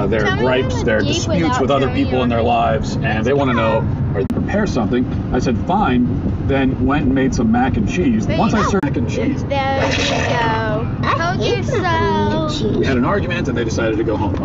Uh, their gripes, their disputes with other people in their lives, and they want to know or prepare something. I said fine. Then went and made some mac and cheese. There Once I served mac and cheese, There you go. Told you we had an argument, and they decided to go home.